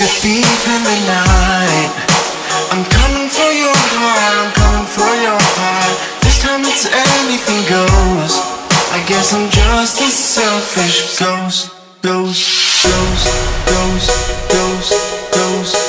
a thief in the night. I'm coming for your heart, I'm coming for your heart. This time it's anything goes. I guess I'm just a selfish ghost Ghost, ghost, ghost, ghost, ghost